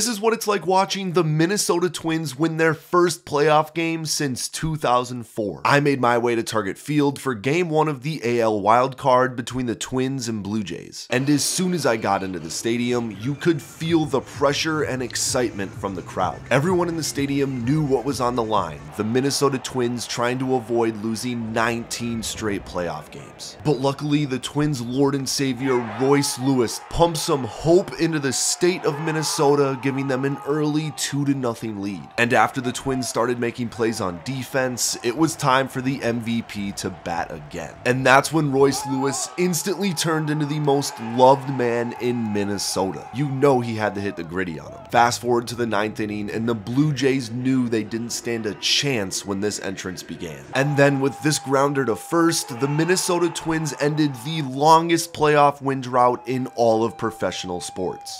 This is what it's like watching the Minnesota Twins win their first playoff game since 2004. I made my way to Target Field for game one of the AL wild card between the Twins and Blue Jays. And as soon as I got into the stadium, you could feel the pressure and excitement from the crowd. Everyone in the stadium knew what was on the line. The Minnesota Twins trying to avoid losing 19 straight playoff games. But luckily, the Twins' Lord and Savior Royce Lewis pumped some hope into the state of Minnesota, giving them an early 2 0 lead. And after the Twins started making plays on defense, it was time for the MVP to bat again. And that's when Royce Lewis instantly turned into the most loved man in Minnesota. You know he had to hit the griddy on him. Fast forward to the ninth inning, and the Blue Jays knew they didn't stand a chance when this entrance began. And then with this grounder to first, the Minnesota Twins ended the longest playoff win drought in all of professional sports.